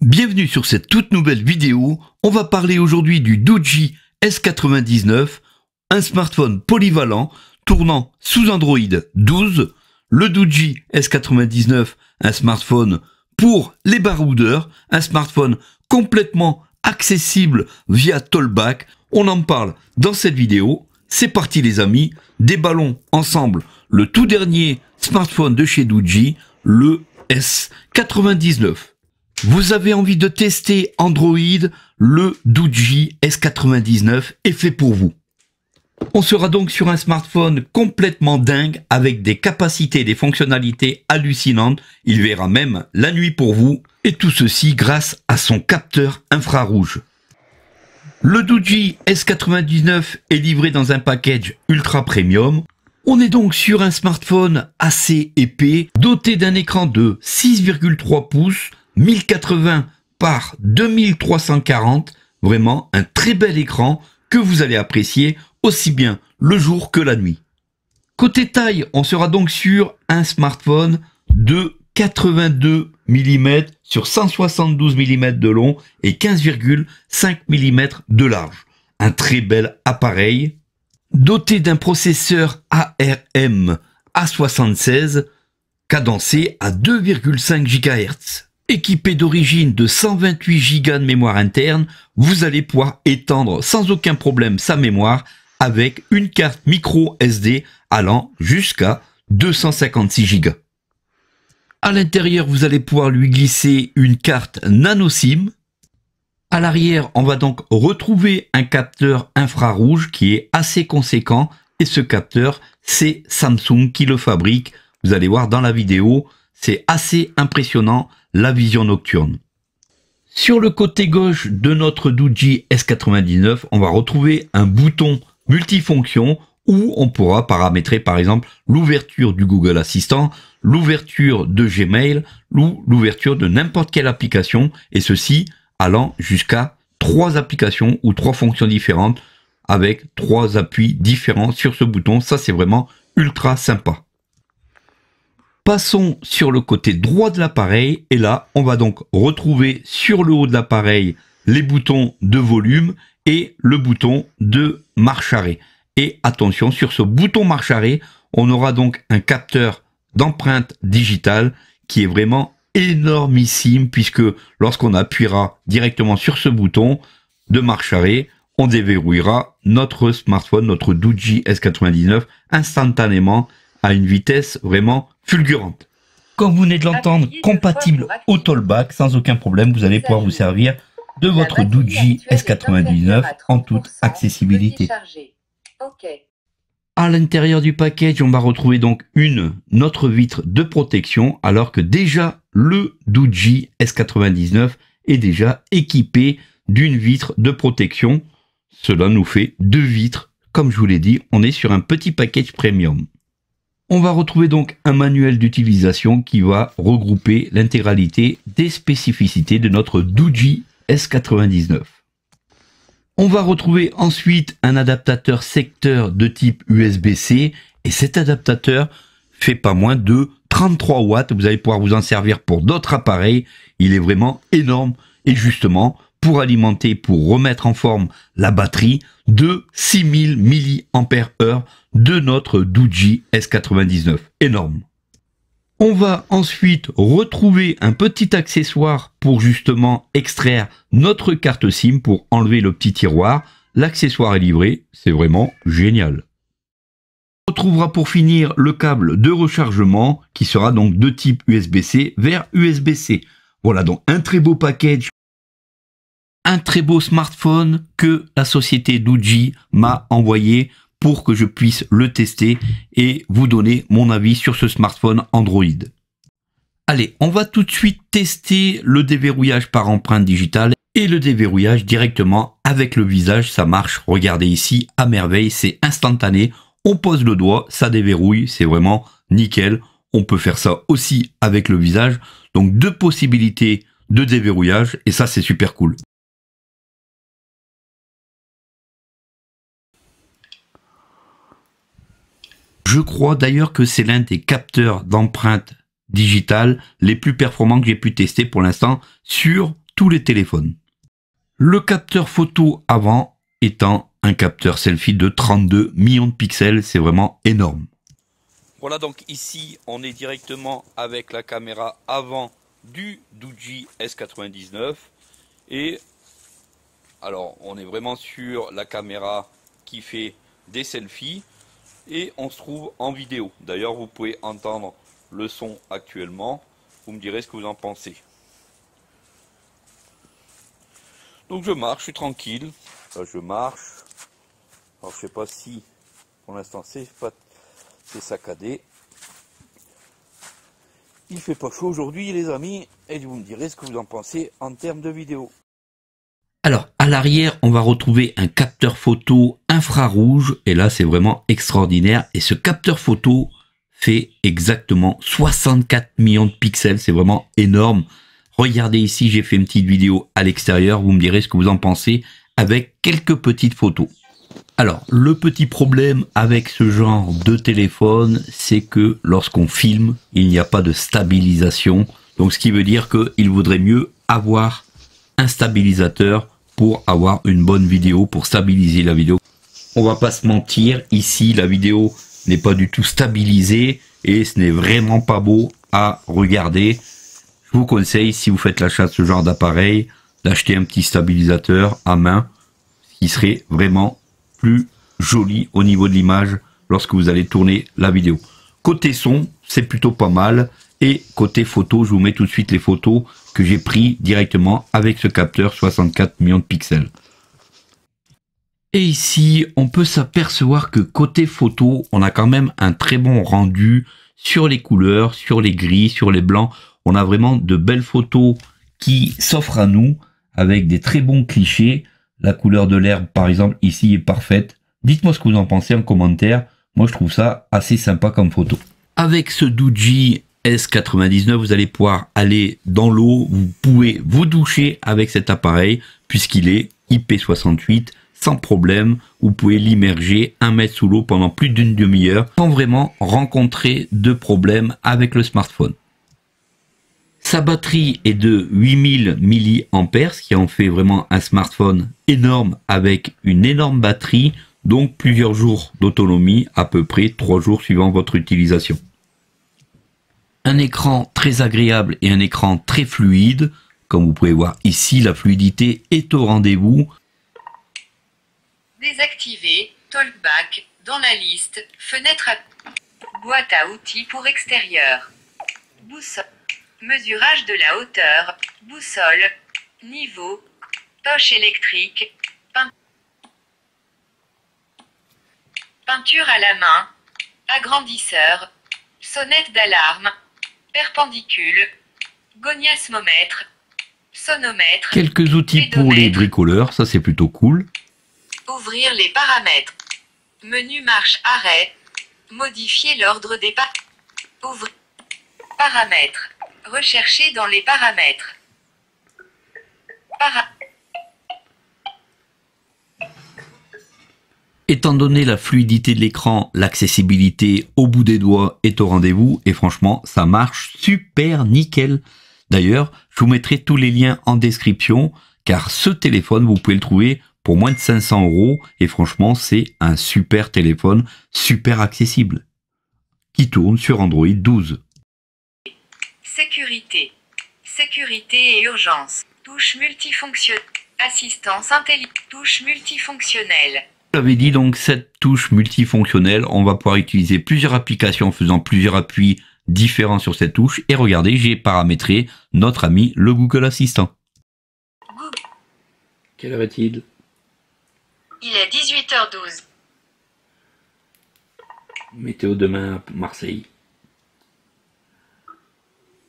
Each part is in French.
Bienvenue sur cette toute nouvelle vidéo. On va parler aujourd'hui du Doji S99, un smartphone polyvalent tournant sous Android 12. Le Doji S99, un smartphone pour les baroudeurs, un smartphone complètement accessible via Tollback. On en parle dans cette vidéo. C'est parti les amis, déballons ensemble le tout dernier smartphone de chez Doji, le S99. Vous avez envie de tester Android, le Doji S99 est fait pour vous. On sera donc sur un smartphone complètement dingue avec des capacités et des fonctionnalités hallucinantes. Il verra même la nuit pour vous et tout ceci grâce à son capteur infrarouge. Le Doji S99 est livré dans un package ultra premium. On est donc sur un smartphone assez épais, doté d'un écran de 6,3 pouces 1080 par 2340, vraiment un très bel écran que vous allez apprécier aussi bien le jour que la nuit. Côté taille, on sera donc sur un smartphone de 82 mm sur 172 mm de long et 15,5 mm de large. Un très bel appareil doté d'un processeur ARM A76 cadencé à 2,5 GHz. Équipé d'origine de 128 Go de mémoire interne, vous allez pouvoir étendre sans aucun problème sa mémoire avec une carte micro SD allant jusqu'à 256 Go. À l'intérieur, vous allez pouvoir lui glisser une carte nano SIM. À l'arrière, on va donc retrouver un capteur infrarouge qui est assez conséquent et ce capteur, c'est Samsung qui le fabrique. Vous allez voir dans la vidéo, c'est assez impressionnant la vision nocturne. Sur le côté gauche de notre Doji S99, on va retrouver un bouton multifonction où on pourra paramétrer par exemple l'ouverture du Google Assistant, l'ouverture de Gmail ou l'ouverture de n'importe quelle application et ceci allant jusqu'à trois applications ou trois fonctions différentes avec trois appuis différents sur ce bouton. Ça c'est vraiment ultra sympa. Passons sur le côté droit de l'appareil et là, on va donc retrouver sur le haut de l'appareil les boutons de volume et le bouton de marche arrêt. Et attention, sur ce bouton marche arrêt, on aura donc un capteur d'empreinte digitale qui est vraiment énormissime puisque lorsqu'on appuiera directement sur ce bouton de marche arrêt, on déverrouillera notre smartphone, notre Doji S99 instantanément à une vitesse vraiment fulgurante. Comme vous venez de l'entendre, compatible au Tollback sans aucun problème, vous allez pouvoir vous servir de votre Doji S99 en toute accessibilité. À l'intérieur du package, on va retrouver donc une notre vitre de protection, alors que déjà le Doji S99 est déjà équipé d'une vitre de protection. Cela nous fait deux vitres. Comme je vous l'ai dit, on est sur un petit package premium. On va retrouver donc un manuel d'utilisation qui va regrouper l'intégralité des spécificités de notre Doji S99. On va retrouver ensuite un adaptateur secteur de type USB-C et cet adaptateur fait pas moins de 33 watts. Vous allez pouvoir vous en servir pour d'autres appareils. Il est vraiment énorme et justement pour alimenter, pour remettre en forme la batterie de 6000 mAh de notre Doji S99. Énorme. On va ensuite retrouver un petit accessoire pour justement extraire notre carte SIM pour enlever le petit tiroir. L'accessoire est livré, c'est vraiment génial. On retrouvera pour finir le câble de rechargement qui sera donc de type USB-C vers USB-C. Voilà donc un très beau package un très beau smartphone que la société Doji m'a envoyé pour que je puisse le tester et vous donner mon avis sur ce smartphone Android. Allez, on va tout de suite tester le déverrouillage par empreinte digitale et le déverrouillage directement avec le visage. Ça marche, regardez ici, à merveille, c'est instantané. On pose le doigt, ça déverrouille, c'est vraiment nickel. On peut faire ça aussi avec le visage. Donc deux possibilités de déverrouillage et ça c'est super cool. Je crois d'ailleurs que c'est l'un des capteurs d'empreintes digitales les plus performants que j'ai pu tester pour l'instant sur tous les téléphones. Le capteur photo avant étant un capteur selfie de 32 millions de pixels, c'est vraiment énorme. Voilà donc ici on est directement avec la caméra avant du Doogee S99 et alors on est vraiment sur la caméra qui fait des selfies et on se trouve en vidéo. D'ailleurs vous pouvez entendre le son actuellement, vous me direz ce que vous en pensez. Donc je marche, je suis tranquille, je marche, alors je sais pas si pour l'instant c'est pas c'est saccadé. Il fait pas chaud aujourd'hui les amis et vous me direz ce que vous en pensez en termes de vidéo. Alors l'arrière on va retrouver un capteur photo infrarouge et là c'est vraiment extraordinaire et ce capteur photo fait exactement 64 millions de pixels, c'est vraiment énorme. Regardez ici, j'ai fait une petite vidéo à l'extérieur, vous me direz ce que vous en pensez avec quelques petites photos. Alors, le petit problème avec ce genre de téléphone, c'est que lorsqu'on filme, il n'y a pas de stabilisation. Donc, ce qui veut dire qu'il vaudrait mieux avoir un stabilisateur pour avoir une bonne vidéo, pour stabiliser la vidéo. On va pas se mentir, ici, la vidéo n'est pas du tout stabilisée et ce n'est vraiment pas beau à regarder. Je vous conseille, si vous faites l'achat de ce genre d'appareil, d'acheter un petit stabilisateur à main, qui serait vraiment plus joli au niveau de l'image lorsque vous allez tourner la vidéo. Côté son, c'est plutôt pas mal. Et côté photo, je vous mets tout de suite les photos que j'ai pris directement avec ce capteur 64 millions de pixels. Et ici, on peut s'apercevoir que côté photo, on a quand même un très bon rendu sur les couleurs, sur les gris, sur les blancs. On a vraiment de belles photos qui s'offrent à nous avec des très bons clichés. La couleur de l'herbe, par exemple, ici est parfaite. Dites-moi ce que vous en pensez en commentaire. Moi, je trouve ça assez sympa comme photo. Avec ce Doogee S99, vous allez pouvoir aller dans l'eau. Vous pouvez vous doucher avec cet appareil puisqu'il est IP68 sans problème. Vous pouvez l'immerger un mètre sous l'eau pendant plus d'une demi-heure sans vraiment rencontrer de problème avec le smartphone. Sa batterie est de 8000 mAh, ce qui en fait vraiment un smartphone énorme avec une énorme batterie, donc plusieurs jours d'autonomie, à peu près 3 jours suivant votre utilisation. Un écran très agréable et un écran très fluide. Comme vous pouvez voir ici, la fluidité est au rendez-vous. Désactiver, talkback, dans la liste, fenêtre à... Boîte à outils pour extérieur. Boussole. Mesurage de la hauteur, boussole, niveau, poche électrique, peinture à la main, agrandisseur, sonnette d'alarme, perpendicule, goniasmomètre, sonomètre. Quelques outils pour les bricoleurs, ça c'est plutôt cool. Ouvrir les paramètres. Menu marche arrêt. Modifier l'ordre des pas. Ouvrir. Paramètres. Rechercher dans les paramètres. Étant donné la fluidité de l'écran, l'accessibilité au bout des doigts est au rendez-vous et franchement, ça marche super nickel. D'ailleurs, je vous mettrai tous les liens en description car ce téléphone, vous pouvez le trouver pour moins de 500 euros et franchement, c'est un super téléphone, super accessible qui tourne sur Android 12. Sécurité. Sécurité et urgence. Touche multifonctionnelle. Assistance intelligente. Touche multifonctionnelle. J'avais dit donc cette touche multifonctionnelle, on va pouvoir utiliser plusieurs applications en faisant plusieurs appuis différents sur cette touche. Et regardez, j'ai paramétré notre ami le Google Assistant. Quelle heure est-il? Il est 18h12. Météo demain à Marseille.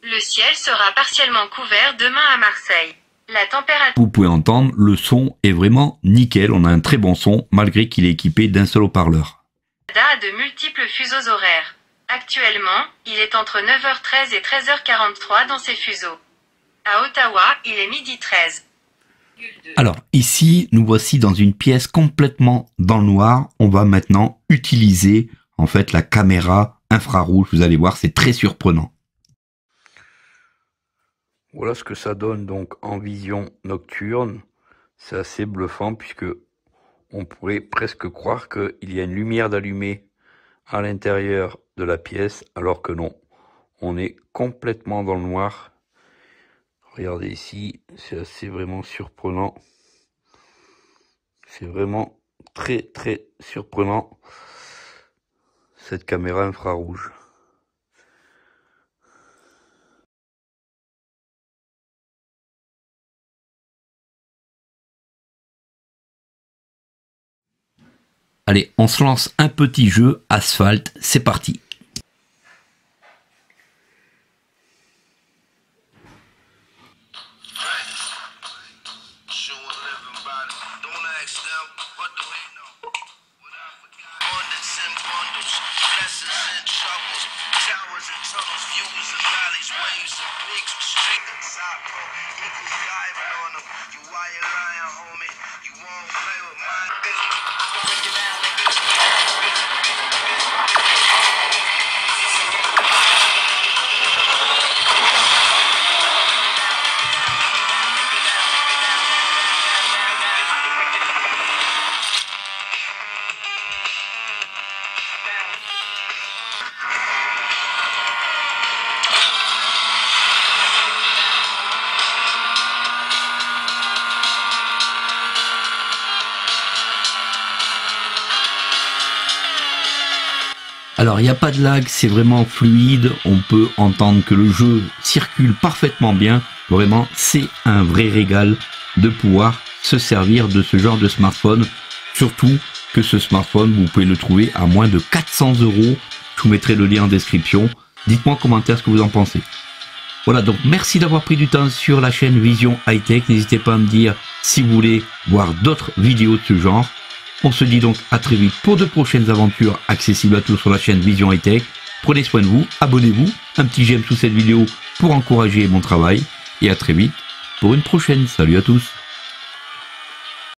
Le ciel sera partiellement couvert demain à Marseille. La température... Vous pouvez entendre, le son est vraiment nickel. On a un très bon son, malgré qu'il est équipé d'un seul haut-parleur. a de multiples fuseaux horaires. Actuellement, il est entre 9h13 et 13h43 dans ces fuseaux. À Ottawa, il est midi 13. Alors, ici, nous voici dans une pièce complètement dans le noir. On va maintenant utiliser, en fait, la caméra infrarouge. Vous allez voir, c'est très surprenant. Voilà ce que ça donne donc en vision nocturne. C'est assez bluffant puisque on pourrait presque croire qu'il y a une lumière d'allumée à l'intérieur de la pièce alors que non. On est complètement dans le noir. Regardez ici, c'est assez vraiment surprenant. C'est vraiment très très surprenant cette caméra infrarouge. Allez, on se lance un petit jeu asphalte, c'est parti. Alors il n'y a pas de lag, c'est vraiment fluide, on peut entendre que le jeu circule parfaitement bien. Vraiment, c'est un vrai régal de pouvoir se servir de ce genre de smartphone. Surtout que ce smartphone, vous pouvez le trouver à moins de 400 euros. Je vous mettrai le lien en description. Dites-moi en commentaire ce que vous en pensez. Voilà, donc merci d'avoir pris du temps sur la chaîne Vision High Tech. N'hésitez pas à me dire si vous voulez voir d'autres vidéos de ce genre. On se dit donc à très vite pour de prochaines aventures accessibles à tous sur la chaîne Vision High Tech. Prenez soin de vous, abonnez-vous, un petit j'aime sous cette vidéo pour encourager mon travail et à très vite pour une prochaine. Salut à tous